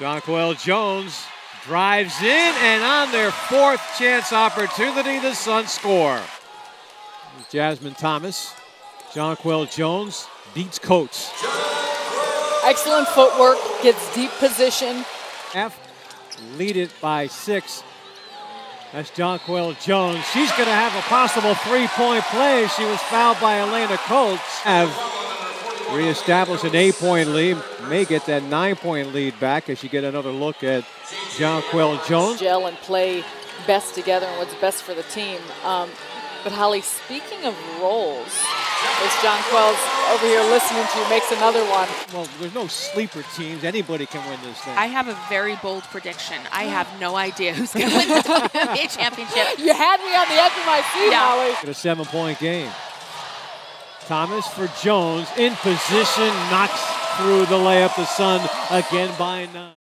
Jonquel Jones drives in, and on their fourth chance opportunity, the Suns score. Jasmine Thomas, Jonquel Jones beats Coates. Excellent footwork, gets deep position. F lead it by six. That's Jonquel Jones. She's going to have a possible three-point play. She was fouled by Alaina Coates. Have reestablished an eight-point lead. May get that nine-point lead back as you get another look at Jonquel Jones. Gel and play best together and what's best for the team. Um, but Holly, speaking of roles, as Jonquel's over here listening to you, makes another one. Well, there's no sleeper teams. Anybody can win this thing. I have a very bold prediction. I have no idea who's going to win the WNBA championship. You had me on the edge of my seat, Yeah. Holly. Get a seven-point game. Thomas for Jones in position, knocks through the layup. The Sun again by nine.